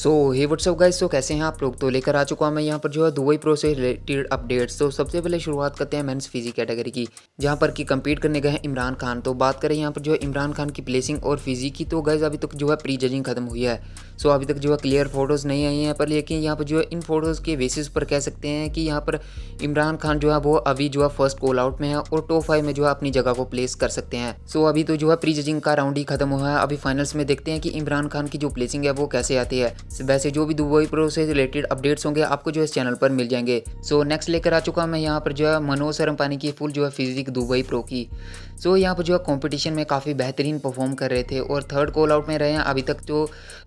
सो हे WhatsApp guys तो कैसे हैं आप लोग? तो लेकर आ चुका हूँ मैं यहाँ पर जो है दुबई प्रो से रिलेटेड अपडेट्स तो सबसे पहले शुरुआत करते हैं मेंस फिजी कैटेगरी की, जहाँ पर कि कम्पीट करने गए हैं इमरान खान। तो बात करें यहाँ पर जो है इमरान खान की प्लेसिंग और फिजी की तो गाइज़ अभी तक तो जो है प्री जजिंग खत्म हुई है। सो अभी तक जो है क्लियर फ़ोटोज़ नहीं आई हैं, पर लेकिन यहाँ पर जो है, इन फ़ोटोज़ के बेसिस पर कह सकते हैं कि यहाँ पर इमरान खान जो है, वो अभी जो है फ़र्स्ट कॉल आउट में है और टॉप फाइव में जो है, अपनी जगह को प्लेस कर सकते हैं। सो अभी तो जो है प्री जजिंग का राउंड ही खत्म हुआ है। अभी फाइनल्स में देखते हैं कि इमरान खान की जो प्लेसिंग है, वो कैसे आती है। वैसे जो भी दुबई प्रो से रिलेटेड अपडेट्स होंगे, आपको जो है, इस चैनल पर मिल जाएँगे। सो नेक्स्ट लेकर आ चुका मैं यहाँ पर जो है, मनोज सरमपानी की फुल जो है फिजिक दुबई प्रो की। सो यहाँ पर जो है कॉम्पिटिशन में काफ़ी बेहतरीन परफॉर्म कर रहे थे और थर्ड कॉल आउट में रहे हैं अभी तक जो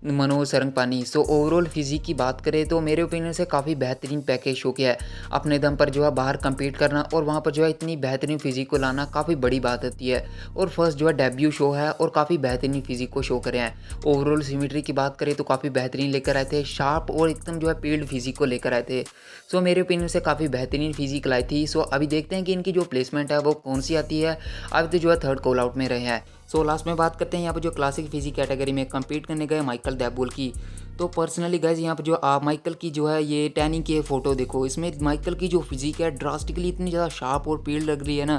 Manoj Sarangpani. So overall physique की बात करें तो मेरे ओपिनियन से काफ़ी बेहतरीन पैकेज शो किया है। अपने दम पर जो है बाहर कम्पीट करना और वहाँ पर जो है इतनी बेहतरीन फिजिक को लाना काफ़ी बड़ी बात होती है और फ़र्स्ट जो है डेब्यू शो है और काफ़ी बेहतरीन फिजिक को शो करे हैं। ओवरऑल सिमिट्री की बात करें तो काफ़ी बेहतरीन लेकर आए थे शार्प और एकदम जो है पेल्ड फिजिक को लेकर आए थे। सो मेरे ओपिनियन से काफ़ी बेहतरीन फिजिक लाई थी। सो अभी देखते हैं कि इनकी जो प्लेसमेंट है वो कौन सी आती है। अब तो जो है थर्ड कॉल आउट में रहे हैं। सो लास्ट में बात करते हैं यहाँ पर जो क्लासिक फिजिक कैटेगरी में कम्पीट करने गए माइकल दैबुल की। तो पर्सनली गैज यहाँ पर जो आप माइकल की जो है ये टैनिंग की फ़ोटो देखो। इसमें माइकल की जो फिजिक है ड्रास्टिकली इतनी ज़्यादा शार्प और पीड़ लग रही है ना।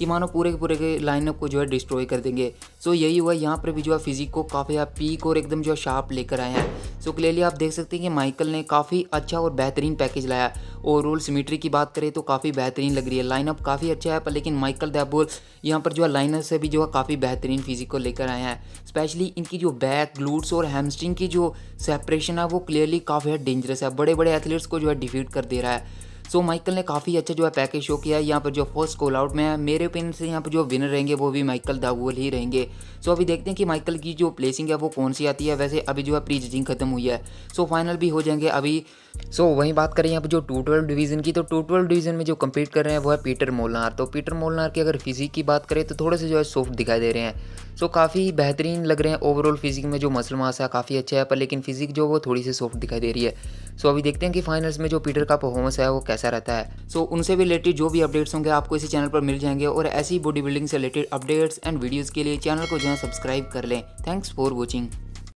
कि मानो पूरे के पूरे के लाइनअप को जो है डिस्ट्रॉय कर देंगे। सो यही हुआ, यहाँ पर भी जो है फिजिक को काफ़ी आप पीक और एकदम जो है शार्प लेकर आए हैं। सो क्लियरली आप देख सकते हैं कि माइकल ने काफ़ी अच्छा और बेहतरीन पैकेज लाया। ओवरऑल सिमिट्री की बात करें तो काफ़ी बेहतरीन लग रही है। लाइनअप काफ़ी अच्छा है, पर लेकिन माइकल दैबोल यहाँ पर जो है लाइनअप से भी जो है काफ़ी बेहतरीन फिजिक को लेकर आए हैं। स्पेशली इनकी जो बैक ग्लूट्स और हैमस्ट्रिंग की जो सेपरेशन है, वो क्लियरली काफ़ी डेंजरस है। बड़े बड़े एथलीट्स को जो है डिफीट कर दे रहा है। सो माइकल ने काफ़ी अच्छा जो है पैकेज शो किया है। यहाँ पर जो फ़र्स्ट कॉल आउट में है, मेरे ओपिनियन से यहाँ पर जो विनर रहेंगे, वो भी माइकल दागुल ही रहेंगे। सो अभी देखते हैं कि माइकल की जो प्लेसिंग है, वो कौन सी आती है। वैसे अभी जो है प्री जजिंग खत्म हुई है। सो फाइनल भी हो जाएँगे अभी। सो वहीं बात करें यहाँ पर जो टू ट्वेल्व डिवीज़न की तो टू ट्वेल्व डिवीज़न में जो कम्पीट कर रहे हैं, वो है पीटर मोलनार तो पीटर मोलनार की अगर फिजिक की बात करें तो थोड़े से जो है सॉफ्ट दिखाई दे रहे हैं। सो काफ़ी बेहतरीन लग रहे हैं ओवरऑल फिजिक में जो मसल मास है, काफ़ी अच्छा है, पर लेकिन फिजिक जो वो थोड़ी सी सॉफ्ट दिखाई दे रही है। सो अभी देखते हैं कि फाइनल्स में जो पीटर का परफॉर्मेंस है, वो कैसा रहता है। सो उनसे भी रिलेटेड जो भी अपडेट्स होंगे, आपको इसी चैनल पर मिल जाएँगे, और ऐसी बॉडी बिल्डिंग से रिलेटेड अपडेट्स एंड वीडियोज़ के लिए चैनल को जो है सब्सक्राइब कर लें। Thanks for watching